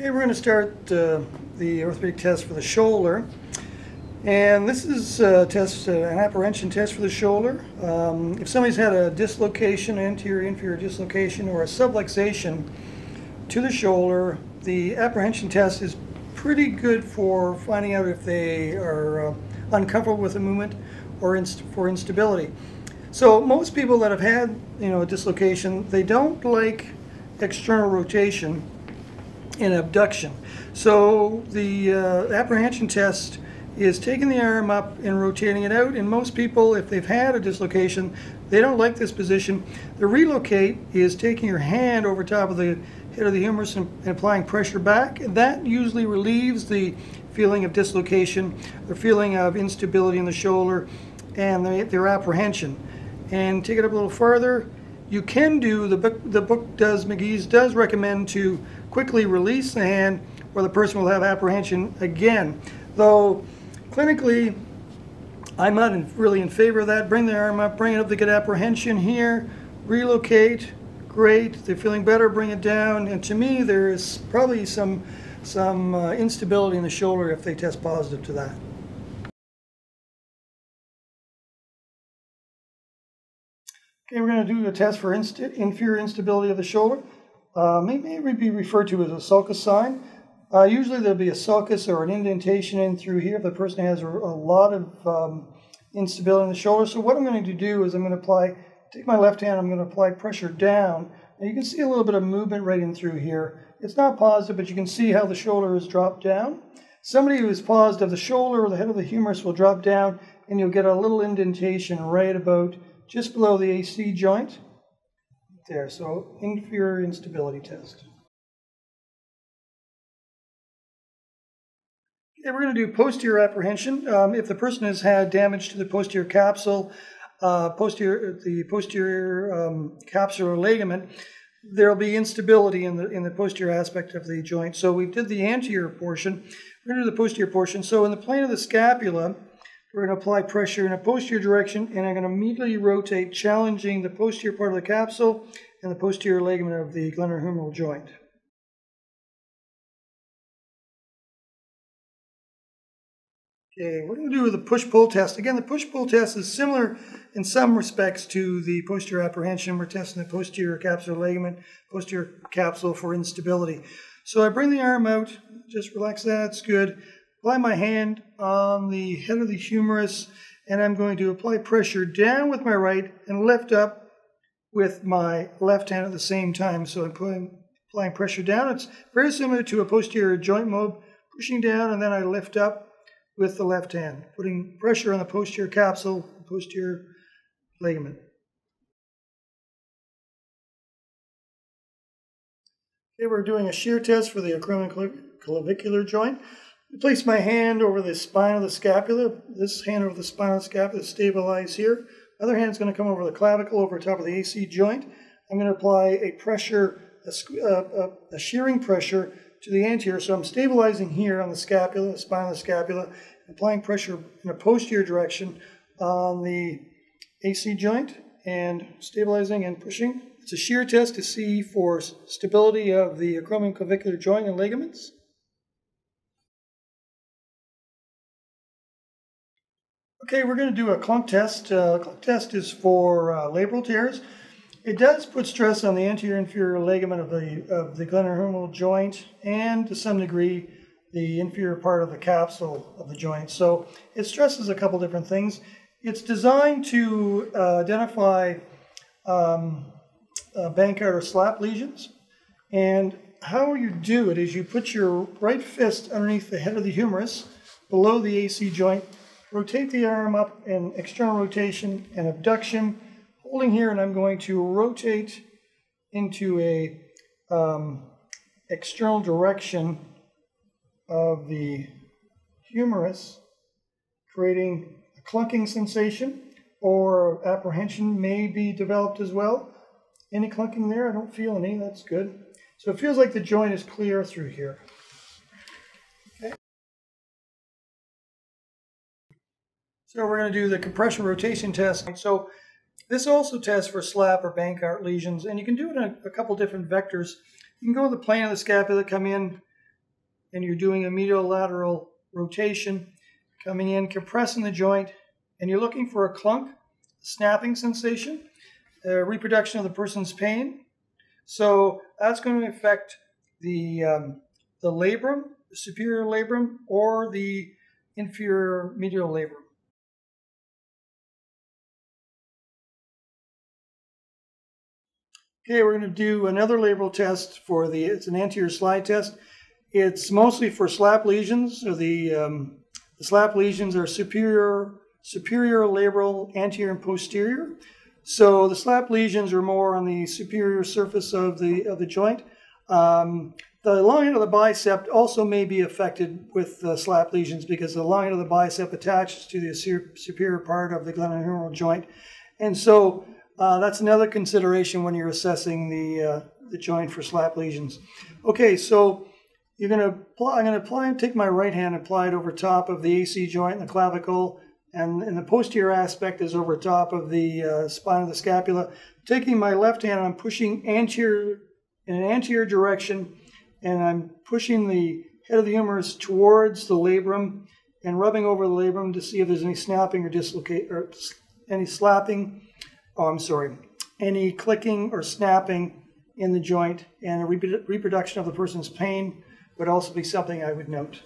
Okay, we're going to start uh, the orthopedic test for the shoulder. And this is a test, uh, an apprehension test for the shoulder. Um, if somebody's had a dislocation, anterior inferior dislocation, or a subluxation to the shoulder, the apprehension test is pretty good for finding out if they are uh, uncomfortable with the movement or inst for instability. So most people that have had, you know, a dislocation, they don't like external rotation and abduction. So the uh, apprehension test is taking the arm up and rotating it out. And most people, if they've had a dislocation, they don't like this position. The relocate is taking your hand over top of the head of the humerus and, and applying pressure back. And that usually relieves the feeling of dislocation, the feeling of instability in the shoulder, and the, their apprehension. And take it up a little further. You can do, the book, the book does, Magee's does recommend to quickly release the hand or the person will have apprehension again. Though clinically, I'm not in, really in favor of that. Bring the arm up, bring it up to get apprehension here, relocate, great. They're feeling better, bring it down. And to me, there is probably some, some uh, instability in the shoulder if they test positive to that. Okay, we're going to do a test for inst inferior instability of the shoulder uh, may, may be referred to as a sulcus sign. Uh, usually there'll be a sulcus or an indentation in through here if the person has a, a lot of um, instability in the shoulder. So what I'm going to do is I'm going to apply, take my left hand, I'm going to apply pressure down. Now you can see a little bit of movement right in through here. It's not positive, but you can see how the shoulder has dropped down. Somebody who is positive, the shoulder or the head of the humerus will drop down and you'll get a little indentation right about just below the AC joint there. So inferior instability test. Okay, we're going to do posterior apprehension. Um, if the person has had damage to the posterior capsule, uh, posterior, the posterior um, capsular ligament, there will be instability in the in the posterior aspect of the joint. So we did the anterior portion. We're going to do the posterior portion. So in the plane of the scapula, we're going to apply pressure in a posterior direction, and I'm going to immediately rotate, challenging the posterior part of the capsule and the posterior ligament of the glenohumeral joint. Okay, we're going to do with the push-pull test. Again, the push-pull test is similar in some respects to the posterior apprehension. We're testing the posterior capsular ligament, posterior capsule for instability. So I bring the arm out, just relax that, it's good. Apply my hand on the head of the humerus, and I'm going to apply pressure down with my right and lift up with my left hand at the same time. So I'm putting, applying pressure down. It's very similar to a posterior joint move, pushing down and then I lift up with the left hand, putting pressure on the posterior capsule, posterior ligament. Okay, we're doing a shear test for the acromioclavicular joint. I place my hand over the spine of the scapula, this hand over the spine of the scapula, stabilize here. Other hand's going to come over the clavicle, over top of the AC joint. I'm going to apply a pressure, a, a, a shearing pressure to the anterior. So I'm stabilizing here on the scapula, the spine of the scapula, applying pressure in a posterior direction on the AC joint and stabilizing and pushing. It's a shear test to see for stability of the acromioclavicular joint and ligaments. Okay, we're going to do a clunk test. Uh, clunk test is for uh, labral tears. It does put stress on the anterior inferior ligament of the of the glenohumeral joint and to some degree the inferior part of the capsule of the joint. So it stresses a couple different things. It's designed to uh, identify um, uh, Bankart or SLAP lesions. And how you do it is you put your right fist underneath the head of the humerus below the AC joint rotate the arm up in external rotation and abduction, holding here, and I'm going to rotate into a um, external direction of the humerus, creating a clunking sensation or apprehension may be developed as well. Any clunking there? I don't feel any. That's good. So it feels like the joint is clear through here. So we're going to do the compression rotation test. So this also tests for SLAP or Bankart lesions, and you can do it in a, a couple different vectors. You can go to the plane of the scapula, come in and you're doing a medial lateral rotation, coming in, compressing the joint, and you're looking for a clunk, snapping sensation, reproduction of the person's pain. So that's going to affect the, um, the labrum, the superior labrum, or the inferior medial labrum. Okay, we're going to do another labral test for the, it's an anterior slide test. It's mostly for SLAP lesions. So the, um, the SLAP lesions are superior, superior labral, anterior and posterior. So the SLAP lesions are more on the superior surface of the, of the joint. Um, the long end of the bicep also may be affected with uh, SLAP lesions because the long end of the bicep attaches to the superior part of the glenohumeral joint. And so uh, that's another consideration when you're assessing the, uh, the joint for SLAP lesions. Okay, so you're going to apply, I'm going to apply, and take my right hand and apply it over top of the AC joint and the clavicle, and, and the posterior aspect is over top of the uh, spine of the scapula. Taking my left hand, I'm pushing anterior in an anterior direction, and I'm pushing the head of the humerus towards the labrum and rubbing over the labrum to see if there's any snapping or dislocate or any slapping oh, I'm sorry, any clicking or snapping in the joint and a reproduction of the person's pain would also be something I would note.